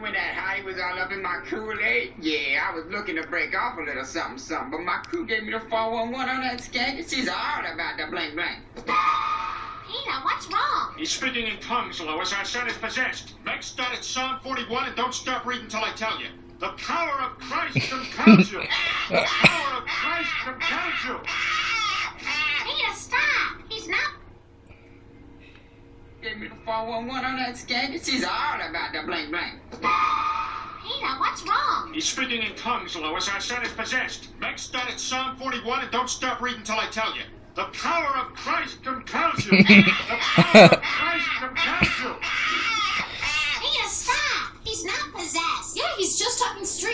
When that hottie was all up in my Kool-Aid, yeah, I was looking to break off a little something, something, but my crew gave me the 411 on that skank, she's all about the blank blank. Peter, what's wrong? He's speaking in tongues, Lois. Our son is possessed. Meg start at Psalm 41 and don't stop reading till I tell you. The power of Christ compels you. The power of Christ compels you. Peter, stop. He's not. Gave me the 411 on that skank, and she's all about the blank blank. He's speaking in tongues, Lois. Our son is possessed. Next start at Psalm 41 and don't stop reading till I tell you. The power of Christ compels you. the power of Christ compels you. Peter, stop. He's not possessed. Yeah, he's just talking straight.